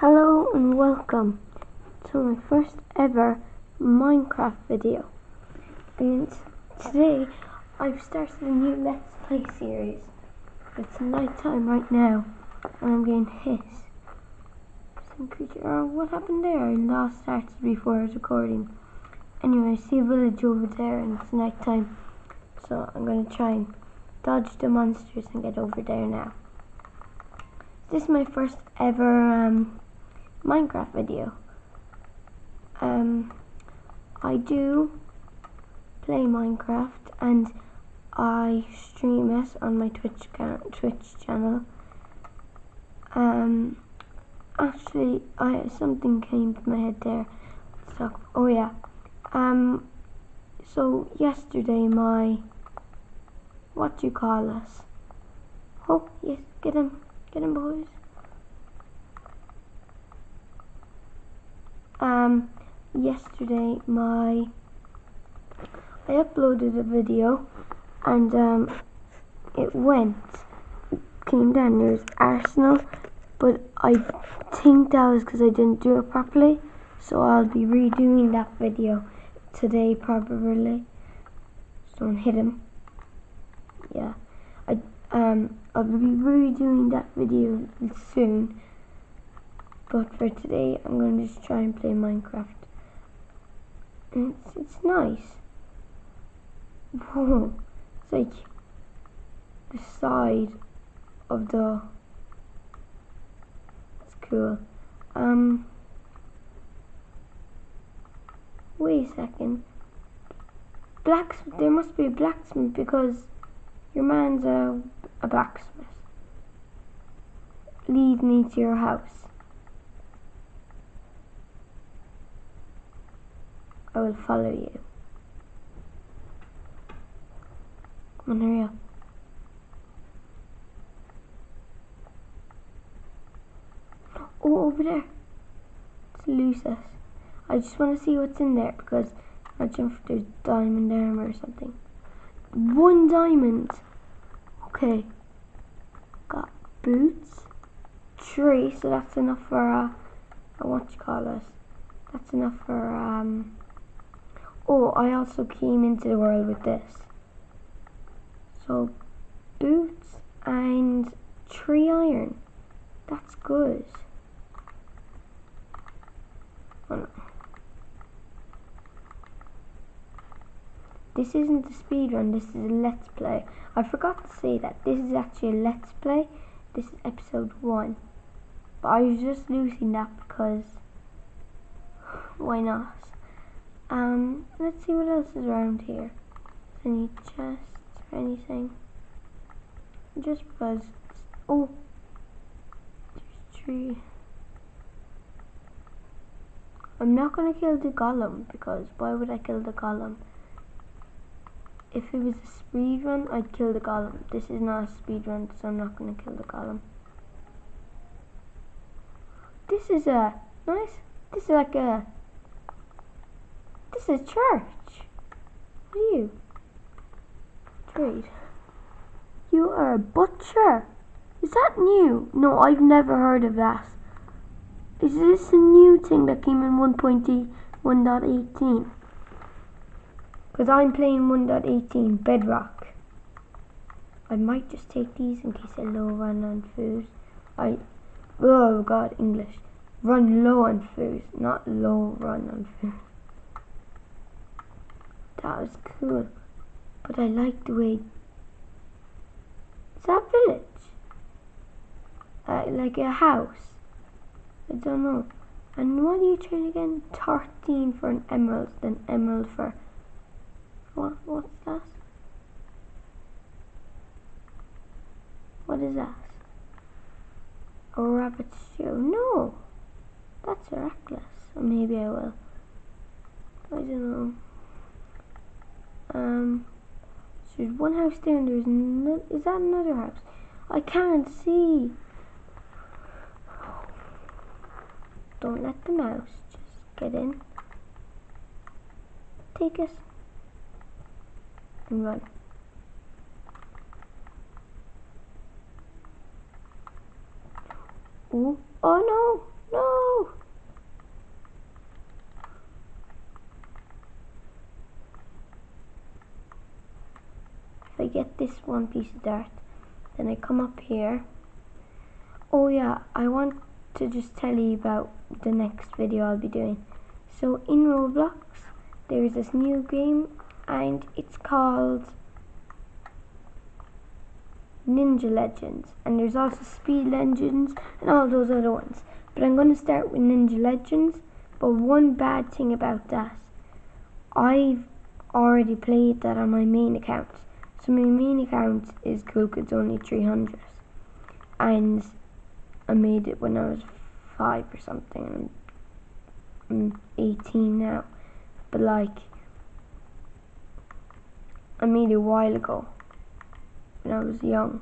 Hello and welcome to my first ever Minecraft video. And today I've started a new Let's Play series. It's night time right now and I'm getting hit. Some creature. Oh, what happened there? I lost started before I was recording. Anyway, I see a village over there and it's night time. So I'm going to try and dodge the monsters and get over there now. This is my first ever um, Minecraft video. Um, I do play Minecraft and I stream it on my Twitch Twitch channel. Um, actually, I something came to my head there. So, oh yeah. Um, so yesterday my what do you call us? Oh yes, get him, get him, boys. Um yesterday my I uploaded a video and um it went. Came down there's Arsenal but I think that was because I didn't do it properly. So I'll be redoing that video today probably. Don't hit him. Yeah. I um I'll be redoing that video soon but for today, I'm going to just try and play Minecraft. It's, it's nice. Whoa. It's like the side of the... It's cool. Um... Wait a second. Blacksmith, there must be a blacksmith because your man's a, a blacksmith. Lead me to your house. I will follow you. Come on, hurry up. Oh, over there. It's Lucis. I just want to see what's in there because imagine if there's diamond armor or something. One diamond. Okay. Got boots. Tree, so that's enough for uh, what you call this. That's enough for um Oh, I also came into the world with this. So, boots and tree iron. That's good. Oh no. This isn't a speed run, this is a let's play. I forgot to say that. This is actually a let's play. This is episode 1. But I was just losing that because why not? Um, let's see what else is around here. Any chests or anything? Just because. Oh, there's a tree. I'm not gonna kill the golem because why would I kill the golem? If it was a speed run, I'd kill the golem. This is not a speed run, so I'm not gonna kill the golem. This is a nice. This is like a this is church. What are you? Trade. You are a butcher. Is that new? No, I've never heard of that. Is this a new thing that came in 1.18? Because I'm playing 1.18 Bedrock. I might just take these in case I low run on food. I, oh god, English. Run low on food, not low run on food. That was cool. But I like the way... Is that village? Uh, like a house? I don't know. And what are you trying again? 13 for an emerald, then emerald for... What? What's that? What is that? A rabbit stew? No! That's a reckless. Or maybe I will. I don't know. Um, so there's one house there and there's no, is that another house? I can't see. Don't let the mouse just get in. Take us and run. Oh, oh no, no. Get this one piece of dirt. Then I come up here. Oh yeah, I want to just tell you about the next video I'll be doing. So in Roblox, there's this new game and it's called Ninja Legends. And there's also Speed Legends and all those other ones. But I'm going to start with Ninja Legends. But one bad thing about that, I've already played that on my main account. So my main account is cool it's only 300. And I made it when I was 5 or something. I'm 18 now. But like, I made it a while ago when I was young.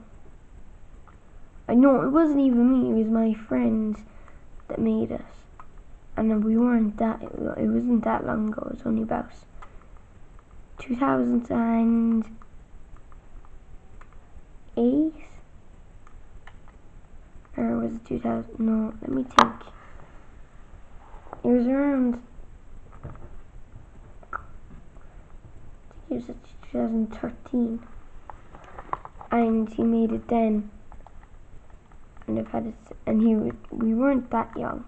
I know it wasn't even me, it was my friends that made us. And we weren't that, it wasn't that long ago, it was only about 2008? Or was it 2000? No, let me think. It was around, I think it was 2013 and he made it then and I've had it and he we weren't that young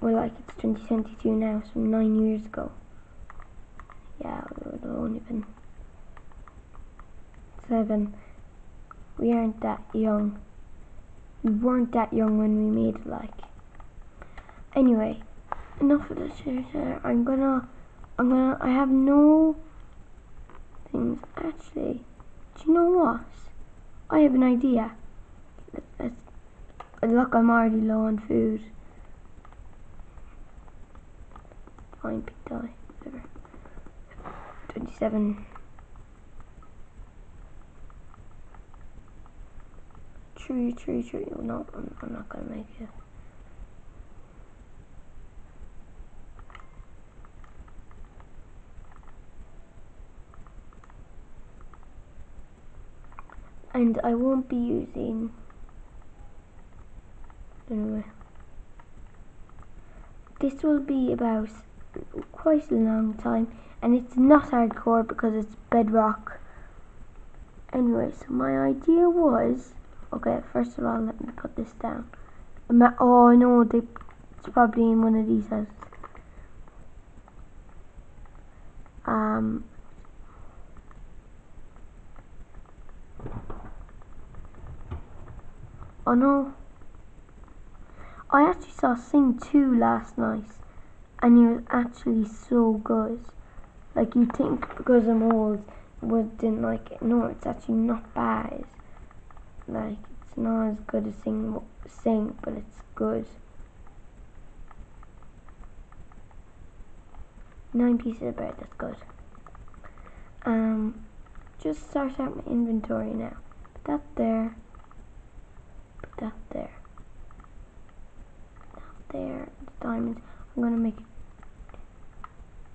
well like it's 2022 now so nine years ago yeah it would have only been seven we aren't that young we weren't that young when we made it like anyway enough of this. I'm gonna, I'm gonna, I have no things. Actually, do you know what? I have an idea. Let's, look, I'm already low on food. Die, whatever. 27. True, true, true. No, I'm, I'm not gonna make it. and I won't be using anyway this will be about quite a long time and it's not hardcore because it's bedrock. Anyway so my idea was okay first of all let me put this down. Oh no they, it's probably in one of these houses. Um Oh no. I actually saw Sing 2 last night and he was actually so good. Like you think because I'm old would didn't like it. No, it's actually not bad. Like it's not as good as Sing Sing, but it's good. Nine pieces of bread, that's good. Um just start out my inventory now. Put that there Put that there. That there, the diamonds. I'm gonna make it.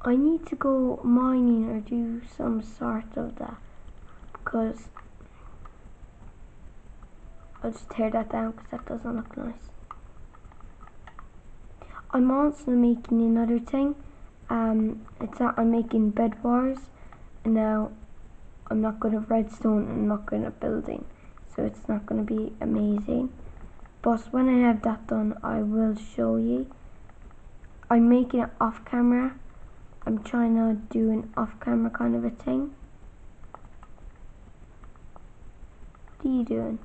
I need to go mining or do some sort of that because I'll just tear that down because that doesn't look nice. I'm also making another thing. Um, it's that I'm making bed wars, and now I'm not good at redstone and I'm not good at building so it's not going to be amazing but when I have that done I will show you I'm making it off camera I'm trying to do an off camera kind of a thing what are you doing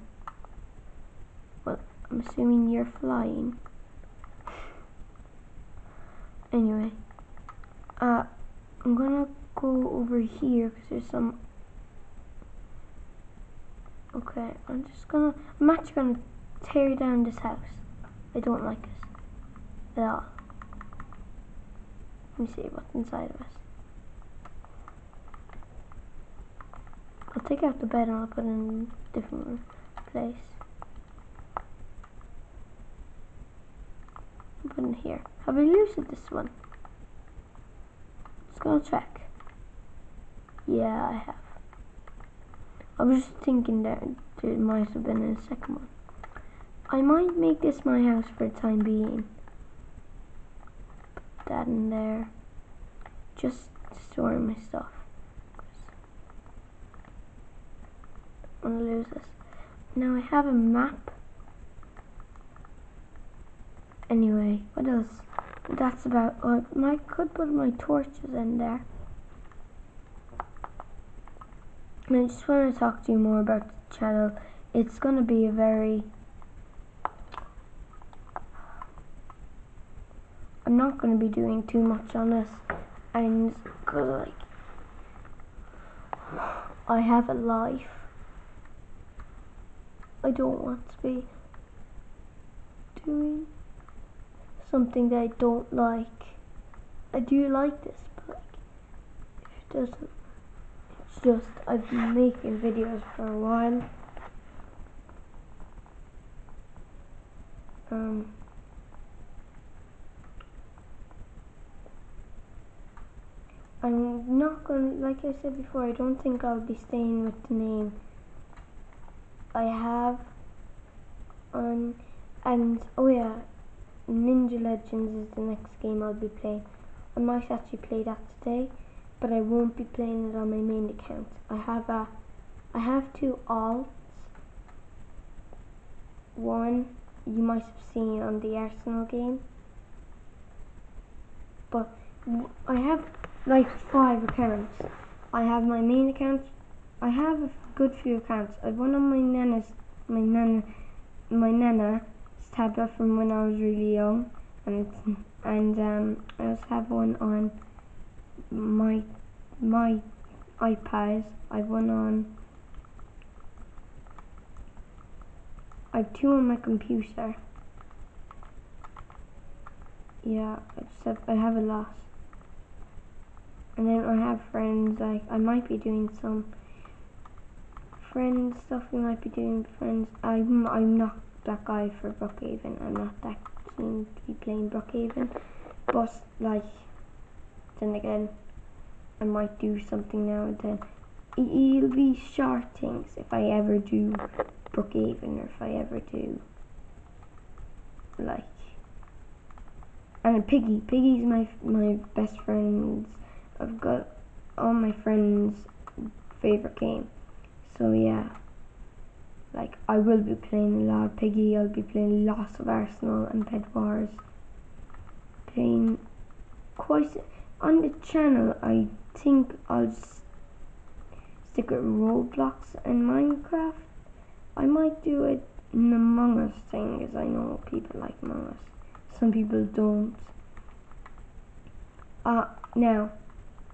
well I'm assuming you're flying anyway uh, I'm gonna go over here because there's some Okay, I'm just gonna, I'm actually gonna tear down this house. I don't like it at all. Let me see what's inside of us. I'll take out the bed and I'll put it in a different place. I'll put it here. Have I loosened this one? Just gonna check. Yeah, I have. I was just thinking that there might have been a second one. I might make this my house for the time being. That in there. Just storing my stuff. I'm gonna lose this. Now I have a map. Anyway, what else? That's about. Oh, I could put my torches in there. And I just want to talk to you more about the channel. It's gonna be a very not going to be doing too much on this. And cause like I have a life. I don't want to be doing something that I don't like. I do like this but like it doesn't it's just I've been making videos for a while. Um I'm not gonna like I said before, I don't think I'll be staying with the name I have on, and oh yeah, Ninja Legends is the next game I'll be playing. I might actually play that today, but I won't be playing it on my main account. I have a, I have two alts. One you might have seen on the Arsenal game, but I have like five accounts. I have my main account. I have a good few accounts. I've one on my nana's, my nana, my nana's tablet from when I was really young, and and um, I also have one on my my iPad. I've one on. I have two on my computer. Yeah, I have, I have a lot and then I have friends like I might be doing some friends stuff we might be doing friends. I'm I'm not that guy for Brookhaven. I'm not that keen to be playing Brookhaven. But like then again I might do something now and then. It'll be short things if I ever do Brookhaven or if I ever do like and Piggy. Piggy's my my best friend's I've got all my friends' favorite game. So yeah, like I will be playing a lot of Piggy. I'll be playing lots of Arsenal and Bed Wars. Playing quite on the channel. I think I'll stick with Roblox and Minecraft. I might do it an Among Us thing, as I know people like Among Us. Some people don't. Uh, now,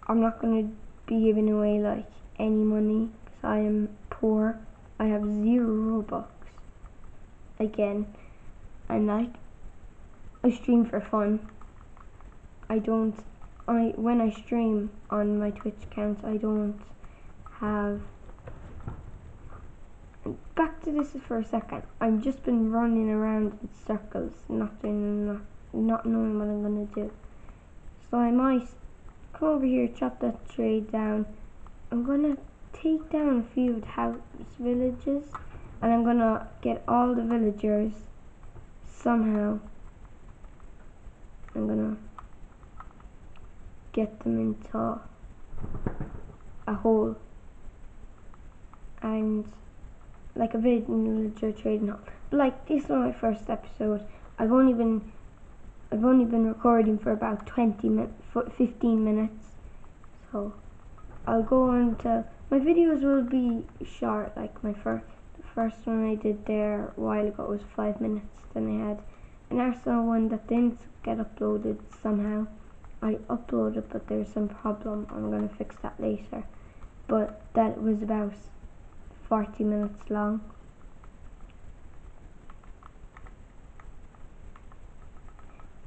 I'm not to be giving away like any money because I am poor. I have zero Robux. Again, and like I stream for fun. I don't. I when I stream on my Twitch account, I don't have. Back to this for a second. I've just been running around in circles, not doing, not, not knowing what I'm gonna do. So I might come over here, chop that tree down. I'm gonna take down a few house villages and I'm gonna get all the villagers somehow. I'm gonna get them into a hole and like a villager trading hall. But like this is my first episode. I've only been I've only been recording for about 20 minutes, 15 minutes, so I'll go on to, my videos will be short, like my first, the first one I did there a while ago was 5 minutes, then I had an Arsenal one that didn't get uploaded somehow, I uploaded but there's some problem, I'm going to fix that later, but that was about 40 minutes long.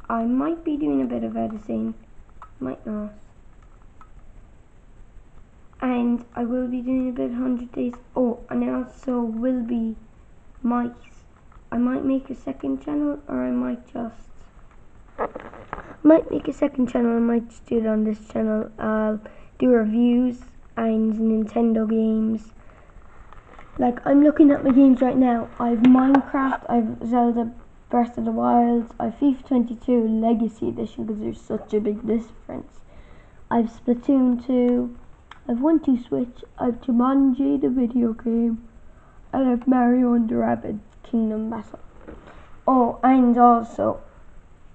I might be doing a bit of editing, might not. And I will be doing a bit of 100 days. Oh, and I also will be, might, I might make a second channel or I might just, might make a second channel, I might just do it on this channel. I'll do reviews and Nintendo games. Like, I'm looking at my games right now. I have Minecraft, I have Zelda Breath of the Wild. I FIFA 22 Legacy Edition because there's such a big difference. I've Splatoon 2. I've 1-2-Switch. I've Jumanji the video game, and I've Mario and the Rabbids Kingdom Battle. Oh, and also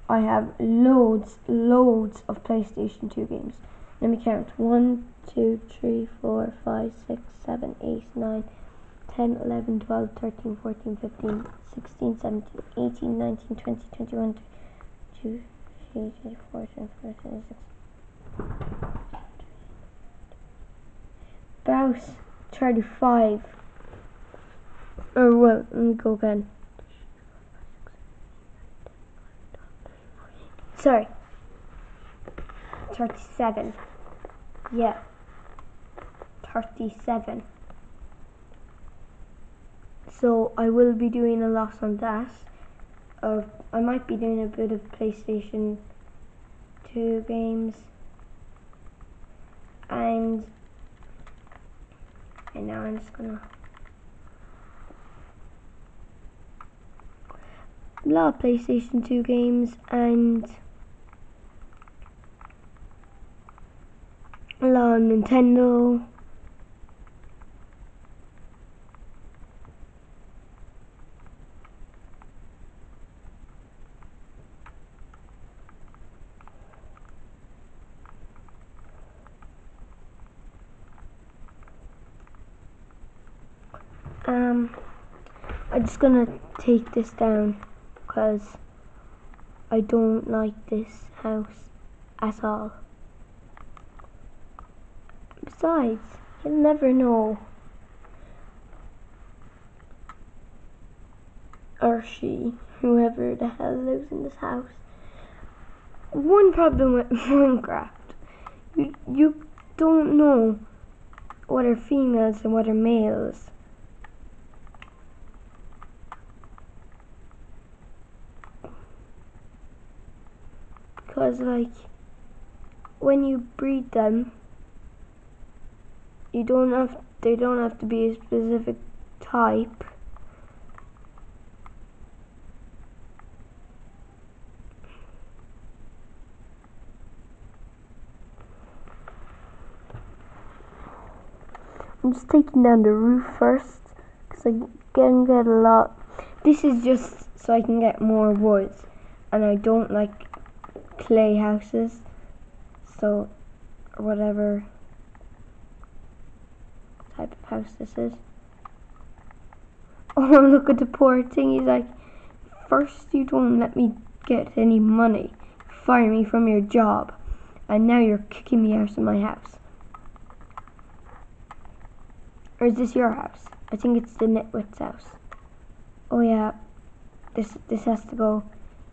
I have loads, loads of PlayStation 2 games. Let me count. 1, 2, 3, 4, 5, 6, 7, 8, 9, 10, 11, 12, 13, 14, 15, 16, 17, 18, 19, 20, 21, 22, 23, 24, 25, 26. About 35. Or well, let me go again. Sorry. 37. Yeah. 37. So I will be doing a lot on that. Of I might be doing a bit of PlayStation 2 games. And and now I'm just gonna a lot of PlayStation 2 games and a lot of Nintendo. Um, I'm just gonna take this down because I don't like this house at all. Besides, you'll never know. Or she, whoever the hell lives in this house. One problem with Minecraft, you, you don't know what are females and what are males. Because like when you breed them you don't have they don't have to be a specific type. I'm just taking down the roof first because I can get a lot. This is just so I can get more wood and I don't like clay houses. So, whatever type of house this is. Oh, look at the poor thing. He's like, first you don't let me get any money, fire me from your job, and now you're kicking me out of my house. Or is this your house? I think it's the Nitwit's house. Oh yeah, this this has to go.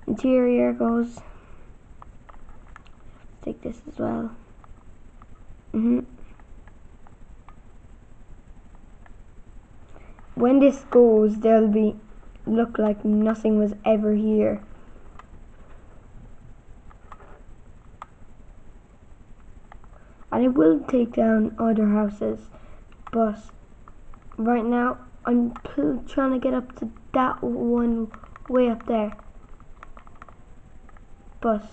Interior goes take this as well. Mm hmm When this goes, there'll be look like nothing was ever here. And I will take down other houses, but right now I'm trying to get up to that one way up there. But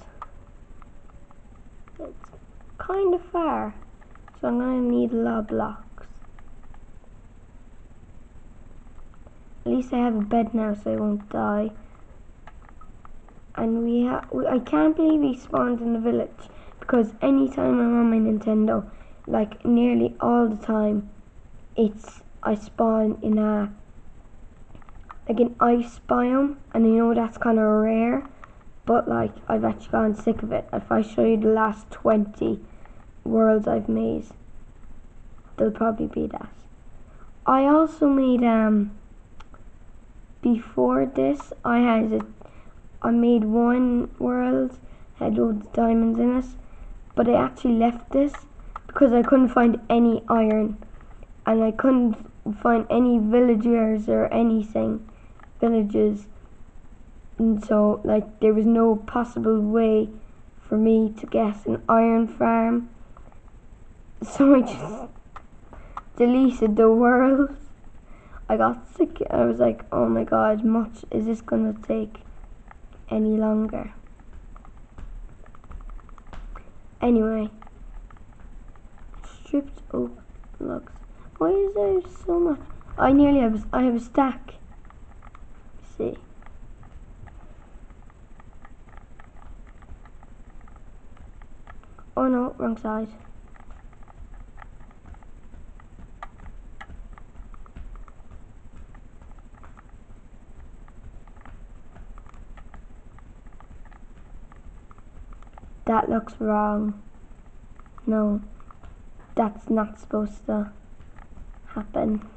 kind of far, so I'm going to need a lot of blocks. At least I have a bed now so I won't die. And we have, I can't believe he spawned in the village because anytime I'm on my Nintendo, like nearly all the time, it's, I spawn in a, like an ice biome, and I know that's kind of rare, but like I've actually gotten sick of it. If I show you the last 20 worlds I've made, they'll probably be that. I also made um before this I had a, I made one world had loads of diamonds in it, but I actually left this because I couldn't find any iron and I couldn't find any villagers or anything villages and so like there was no possible way for me to get an iron farm so I just deleted the world I got sick I was like oh my god much is this gonna take any longer. Anyway, stripped oak logs. Why is there so much? I nearly have. I have a stack. Let's see. Oh no, wrong side. That looks wrong. No, that's not supposed to happen.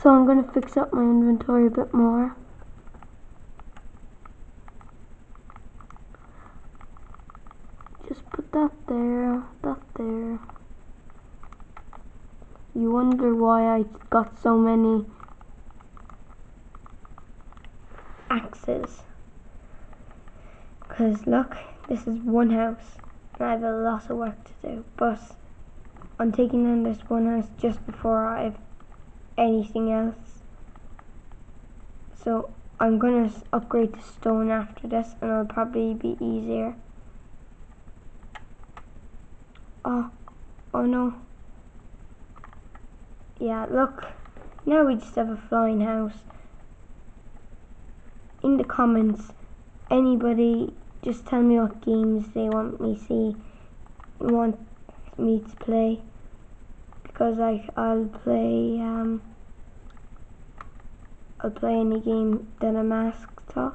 So I'm going to fix up my inventory a bit more. Just put that there, that there. You wonder why I got so many axes. Because look, this is one house. And I have a lot of work to do. But I'm taking down this one house just before I have anything else. So I'm gonna upgrade the stone after this and it'll probably be easier. Oh, oh no. Yeah, look. Now we just have a flying house. In the comments, anybody just tell me what games they want me see want me to play because I I'll play um I'll play any game that I'm asked to.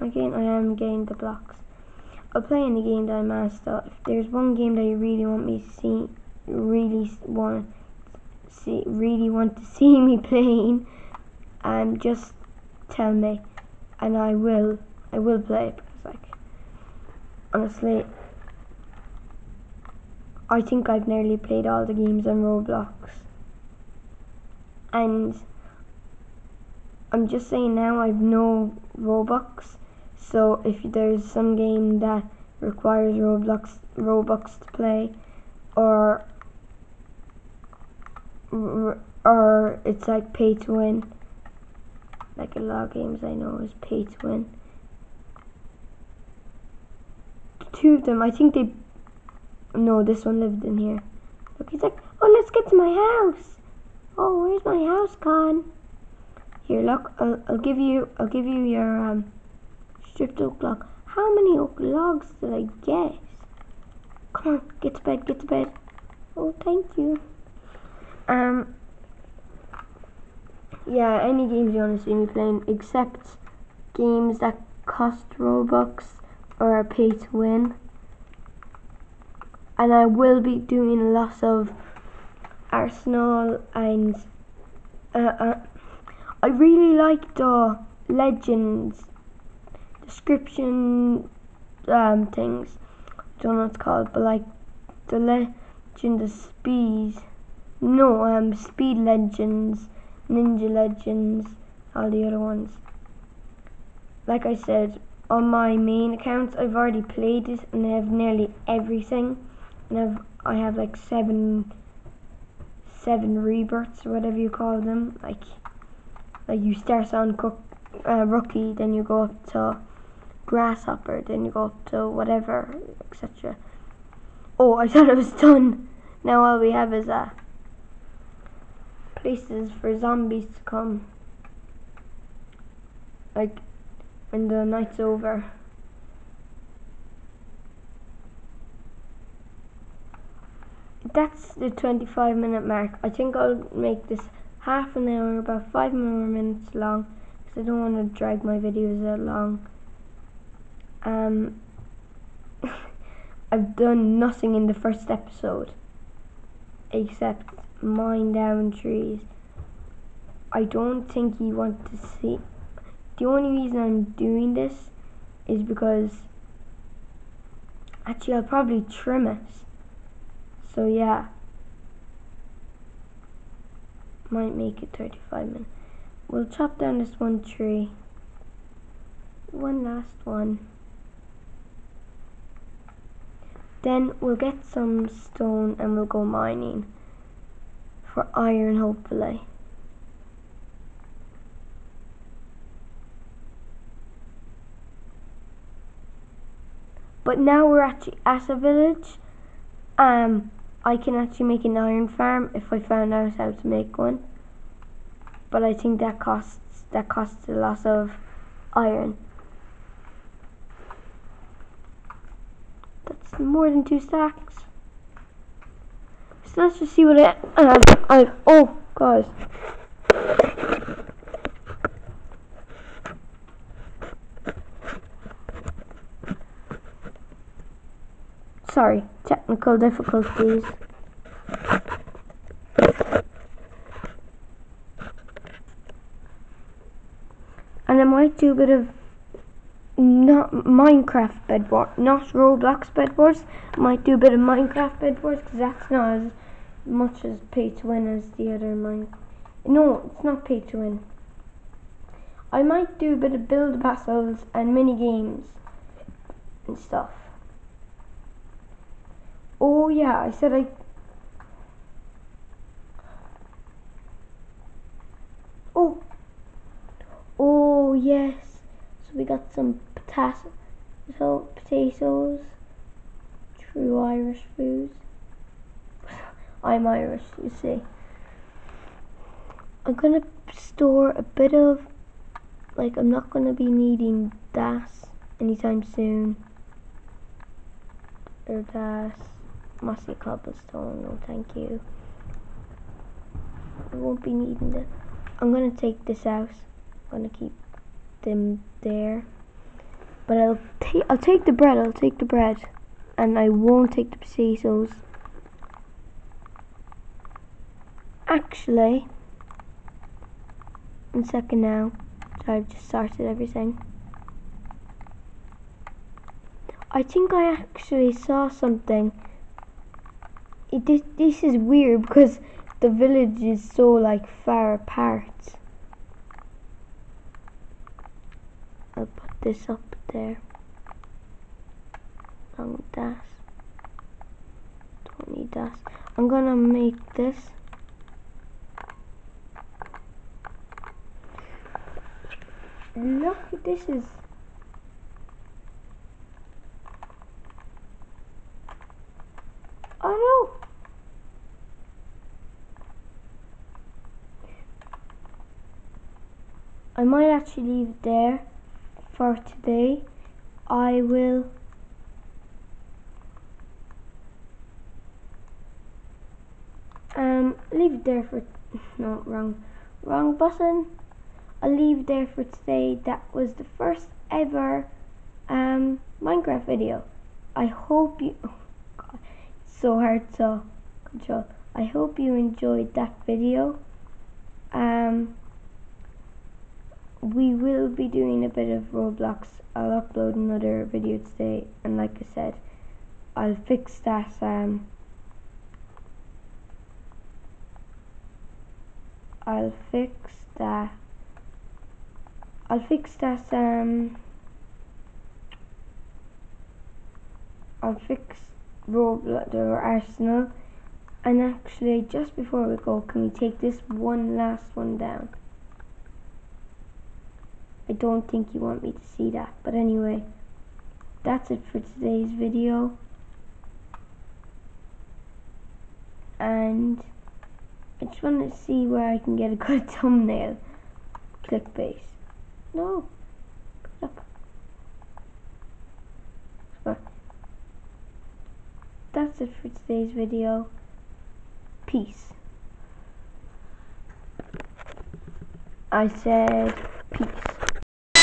Again, I am getting the blocks. I'll play any game that I'm asked to. If there's one game that you really want me to see, really want see, really want to see me playing, um, just tell me, and I will, I will play it because like, honestly, I think I've nearly played all the games on Roblox. And I'm just saying now I've no Robux. So if there's some game that requires Roblox Robux to play or or it's like pay to win like a lot of games I know is pay to win two of them I think they no, this one lived in here. Look, he's like, oh, let's get to my house. Oh, where's my house gone? Here, look, I'll, I'll give you, I'll give you your um, stripped oak log. How many oak logs did I get? Come on, get to bed, get to bed. Oh, thank you. Um, yeah, any games you want to see me playing, except games that cost Robux or are pay to win and I will be doing lots of Arsenal and uh, uh, I really like the legends description um, things. I don't know what it's called, but like the legend of speed. No, um, speed legends, ninja legends, all the other ones. Like I said, on my main accounts, I've already played it and I have nearly everything. And I've, I have like seven seven rebirths or whatever you call them. Like like you start on cook, uh, rookie then you go up to grasshopper then you go up to whatever etc oh I thought it was done. Now all we have is uh, places for zombies to come like when the night's over that's the 25 minute mark. I think I'll make this half an hour, about five more minutes long, because I don't want to drag my videos that long. Um, I've done nothing in the first episode, except mine down trees. I don't think you want to see. The only reason I'm doing this is because actually I'll probably trim it so yeah, might make it 35 minutes. We'll chop down this one tree. One last one. Then we'll get some stone and we'll go mining for iron hopefully. But now we're actually at a village. Um, I can actually make an iron farm if I found out how to make one. But I think that costs that costs a lot of iron. That's more than two stacks. So let's just see what it. I, oh, guys. Sorry, technical difficulties. And I might do a bit of not Minecraft bedwars, not Roblox bedwars. Might do a bit of Minecraft bedwars because that's not as much as pay to win as the other mine. No, it's not pay to win. I might do a bit of build battles and mini games and stuff. Oh yeah, I said I. Oh. Oh yes. So we got some so potatoes. True Irish foods. I'm Irish, you see. I'm gonna store a bit of, like, I'm not gonna be needing das anytime soon. Or das. Mossy cobblestone, no thank you. I won't be needing it. I'm gonna take this out. I'm gonna keep them there. But I'll take I'll take the bread, I'll take the bread. And I won't take the potatoes. Actually one second now. So I've just started everything. I think I actually saw something it, this, this is weird because the village is so like far apart. I'll put this up there. With that. Don't need that. I'm gonna make this. Look, this is Oh no! I might actually leave it there for today. I will um leave it there for no wrong wrong button. I'll leave there for today. That was the first ever um Minecraft video. I hope you oh God, so hard to control. I hope you enjoyed that video. Um, we will be doing a bit of Roblox. I'll upload another video today, and like I said, I'll fix that. Um, I'll fix that. I'll fix that. Um, I'll fix Roblox or Arsenal. And actually, just before we go, can we take this one last one down? I don't think you want me to see that. But anyway, that's it for today's video. And I just want to see where I can get a good thumbnail. Clickbait. No. Up. that's it for today's video. Peace. I said peace.